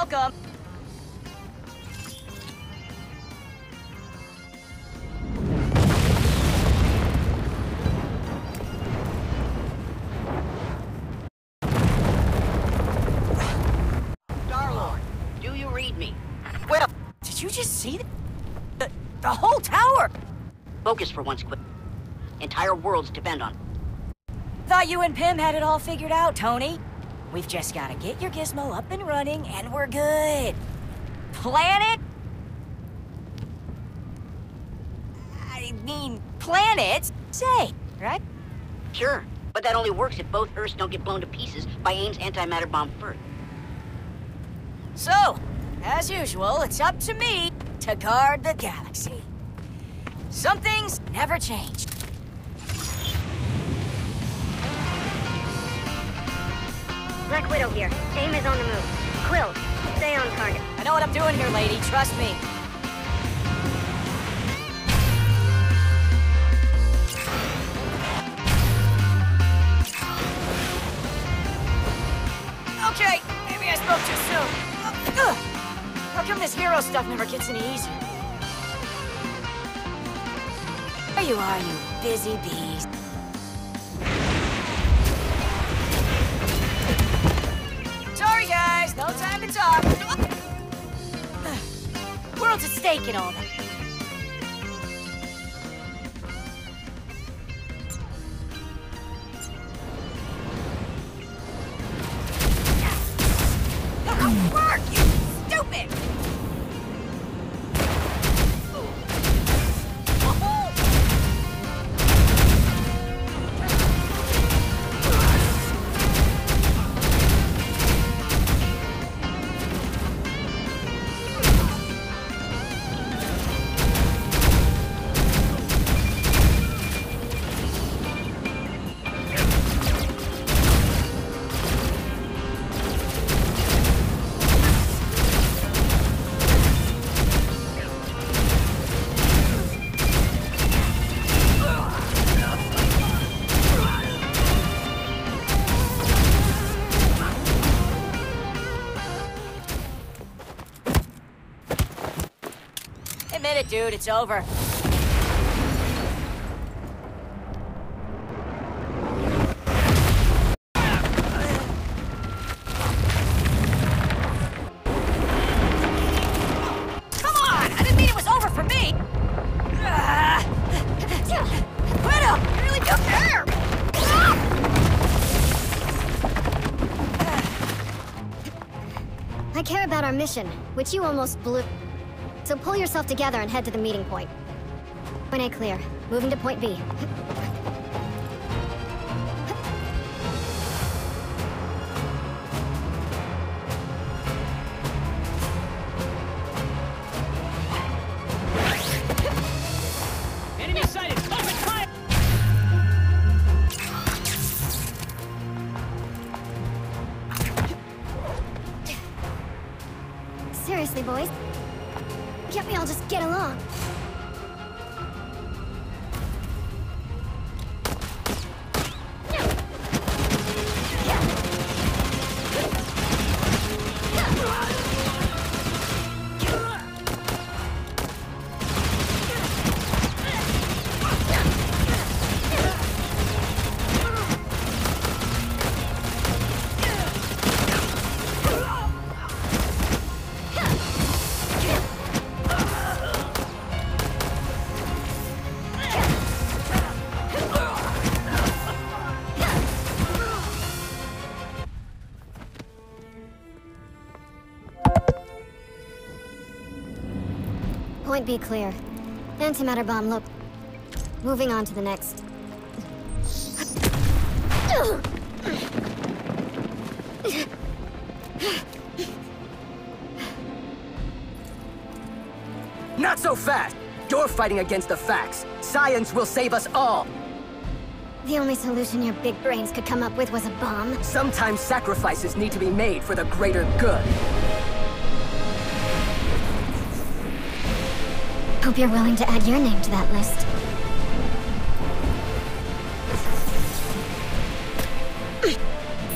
welcome. Star-Lord, do you read me? Well, did you just see the, the, the whole tower? Focus for once, quick. Entire worlds depend on it. Thought you and Pym had it all figured out, Tony. We've just gotta get your gizmo up and running, and we're good. Planet? I mean, planets? Say, right? Sure, but that only works if both Earths don't get blown to pieces by AIM's antimatter bomb first. So, as usual, it's up to me to guard the galaxy. Some things never change. Black Widow here. AIM is on the move. Quill, stay on target. I know what I'm doing here, lady. Trust me. Okay, maybe I spoke too soon. Ugh. How come this hero stuff never gets any easier? There you are, you busy bees. At stake and all that. Dude. It's over. Come on! I didn't mean it was over for me! Widow, you really do care! I care about our mission, which you almost blew. So pull yourself together and head to the meeting point. Point A clear. Moving to point B. Enemy sighted! Seriously, boys? All just get along? Point B clear. Antimatter bomb look. Moving on to the next. Not so fast! You're fighting against the facts. Science will save us all. The only solution your big brains could come up with was a bomb. Sometimes sacrifices need to be made for the greater good. Hope you're willing to add your name to that list.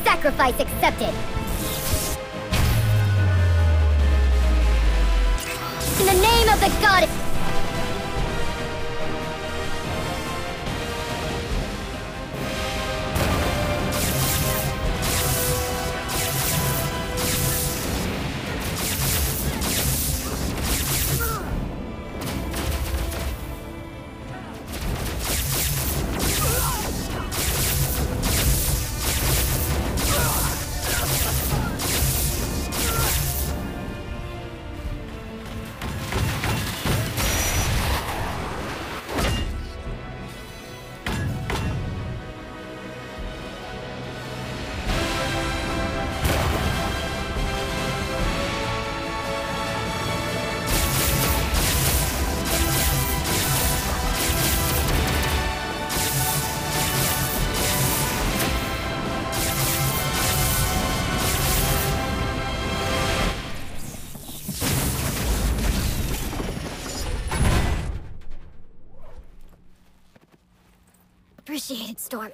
Sacrifice accepted. In the name of the goddess. Appreciated, Storm.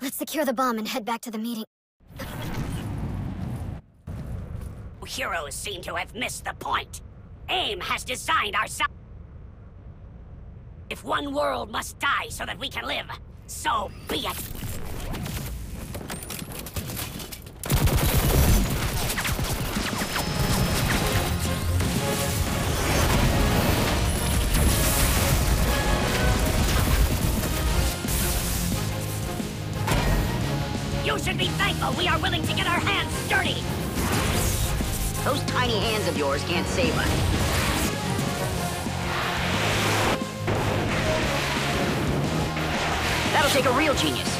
Let's secure the bomb and head back to the meeting. Heroes seem to have missed the point. AIM has designed our si- If one world must die so that we can live, so be it. You should be thankful we are willing to get our hands dirty. Those tiny hands of yours can't save us. That'll take a real genius.